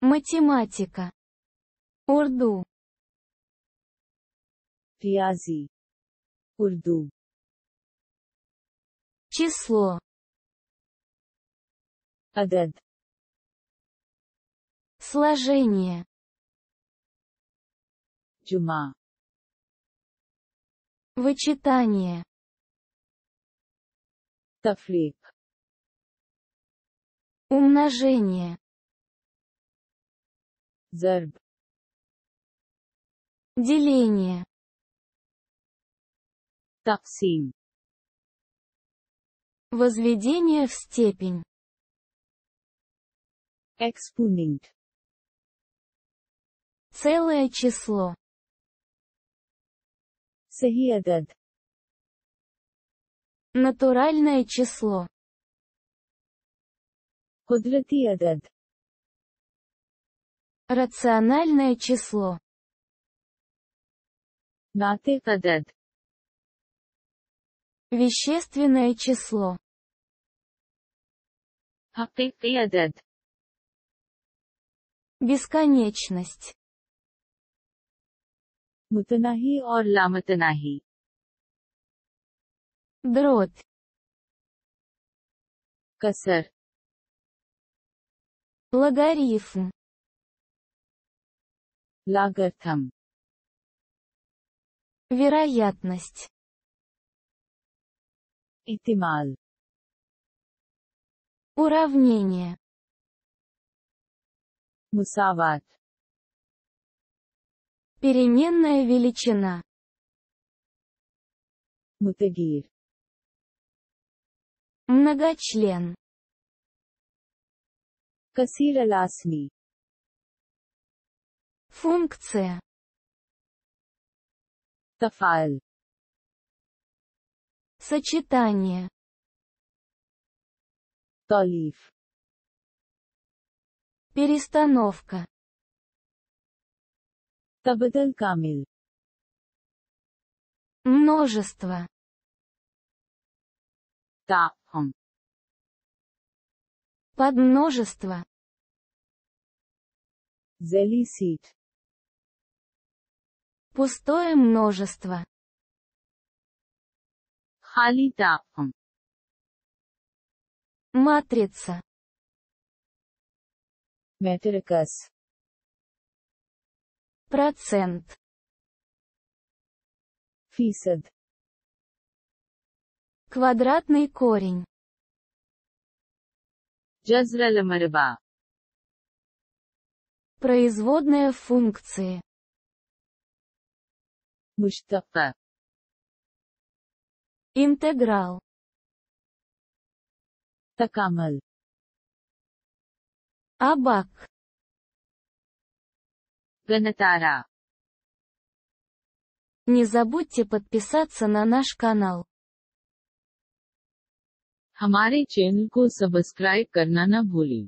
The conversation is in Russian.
Математика. Урду. Риази. Урду. Число. Адад. Сложение. Джума. Вычитание. Тафлик. Умножение. Зарб. Деление. Таксим. Возведение в степень. Экспонент. Целое число. Сахиадад. Натуральное число. Кудратиадад. Рациональное число. नातिक अदद Вещественное число. हकीकी अदद Бесконечность. मुतनाही और लामतनाही Дробь. कसर Логарифм. Лагатам. Вероятность. Итимал. Уравнение. Мусават. Переменная величина. Мутагир. Многочлен. Касир аласми функция تفعل сочетание талиф, перестановка تبدل كامل множество تعهم подмножество залисить Пустое множество. Хали. Матрица. Метрикас. Процент. Фисад. Квадратный корень. Джазра Производная функции. मुश्तक Интеграл. तकामल Абак. गनतारा Не забудьте подписаться на наш канал. हमारे चैनल को सब्सक्राइब करना न भूलें